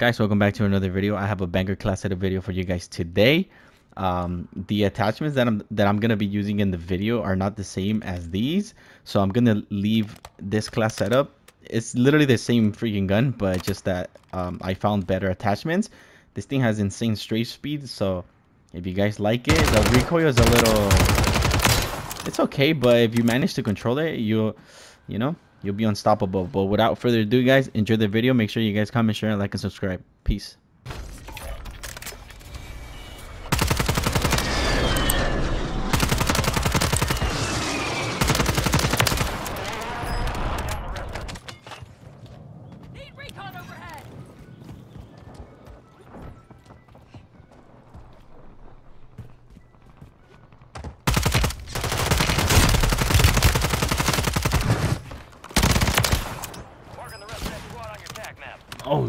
guys welcome back to another video. I have a banger class setup video for you guys today. Um, the attachments that i'm that i'm gonna be using in the video are not the same as these so i'm gonna leave this class setup it's literally the same freaking gun but just that um, i found better attachments. This thing has insane strafe speed so if you guys like it the recoil is a little it's okay but if you manage to control it you you know You'll be unstoppable. But without further ado, guys, enjoy the video. Make sure you guys comment, share, like, and subscribe. Peace. Oh,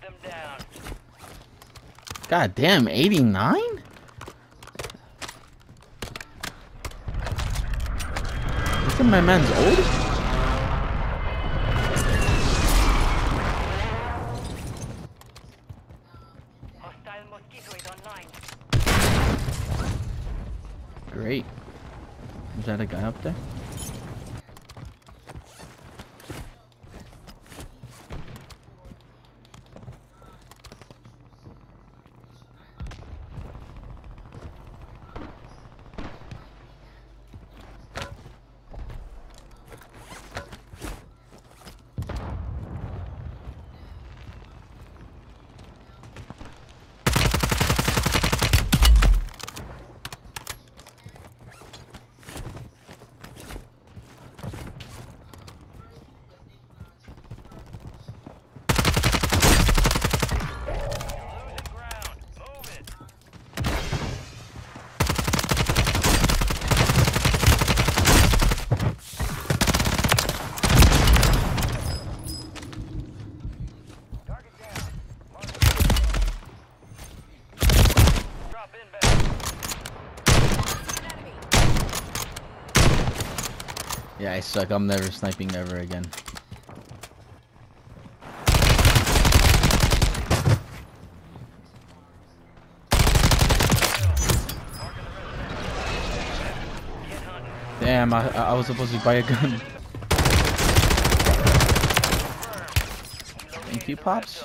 them down. God damn, 89? Look at my man's old? Great. Is that a guy up there? Yeah, I suck. I'm never sniping ever again. Damn, I, I was supposed to buy a gun. Thank you, Pops.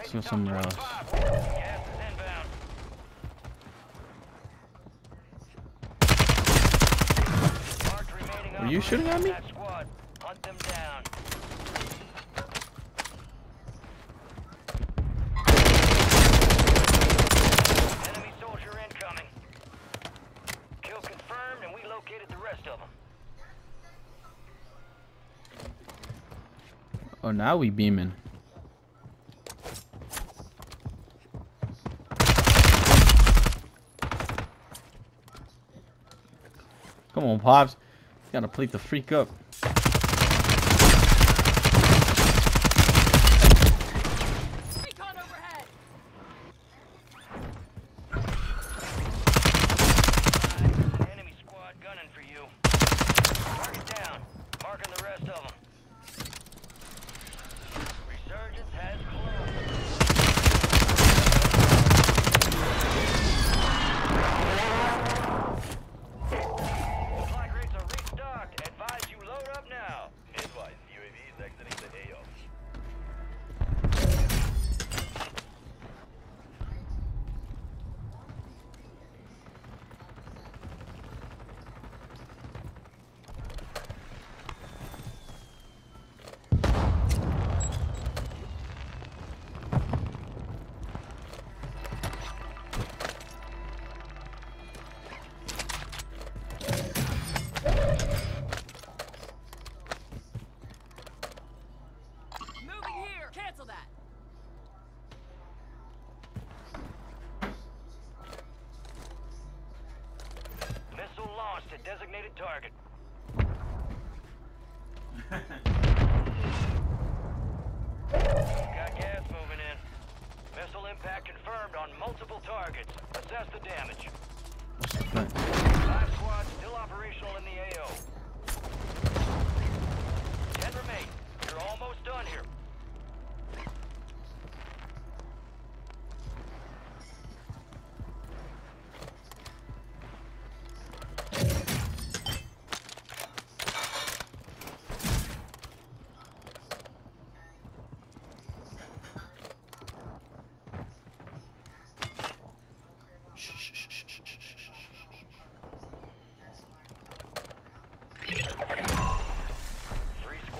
Let's go somewhere else. Are you shooting at me? Oh, now we beaming. Come on, Pops. Gotta plate the freak up. To designated target. Got gas moving in. Missile impact confirmed on multiple targets. Assess the damage.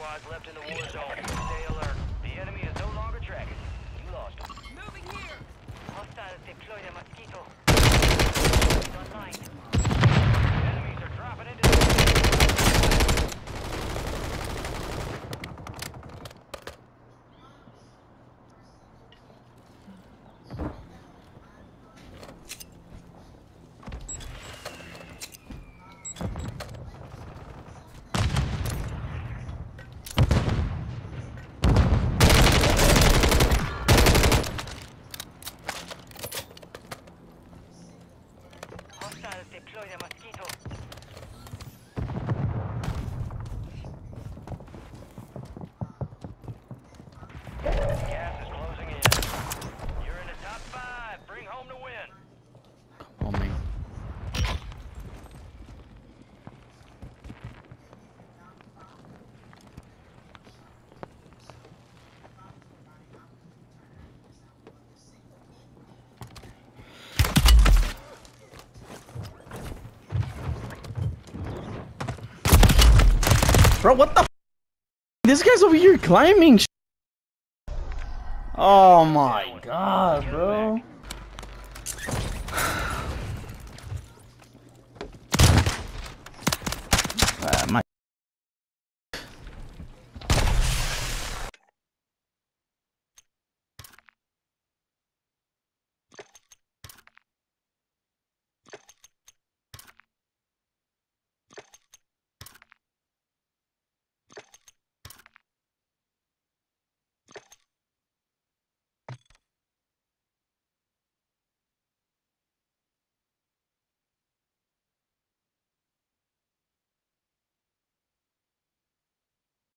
Squads left in the war zone. Stay alert. The enemy is no longer tracking. You lost them. Moving here! Hostiles deployed a mosquito. Online. Enemies are dropping into the... Hostiles deployed a mosquito. Gas is closing in. You're in the top five. Bring home the win. Oh man. Bro, what the? F- this guy's over here climbing. Oh my god, bro.